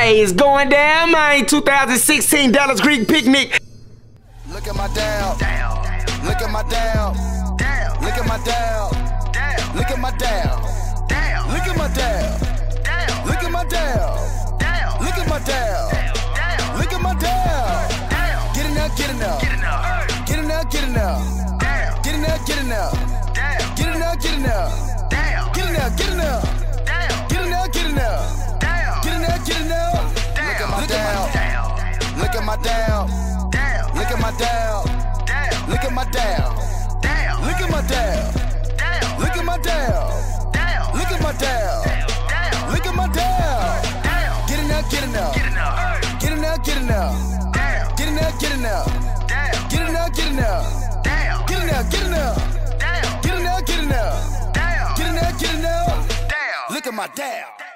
Hey, it's going down, man. 2016 Dallas Greek picnic. Look at my down. Look at my down. Down. Look at my down. Look at my down. Look at my down. Look at my down. Look at my down. Look at my down. Get there, get there. Get there, get there. Get there, get in down. Damn. Look at my down. Damn. Look at my down. Damn. Look at my down. Damn. Look at my down. Damn. Look at my down. Damn. Look at my down. Damn. Get it up, get in there, Get in there. Get in there, get it up. Damn. Get in there, get in there. Damn. Get in there, get in there. Damn. Get in there, get in there. Damn. Get in there, get in there. Damn. Get it up, get it up. Damn. Look at my down.